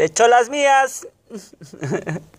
Te echó las mías.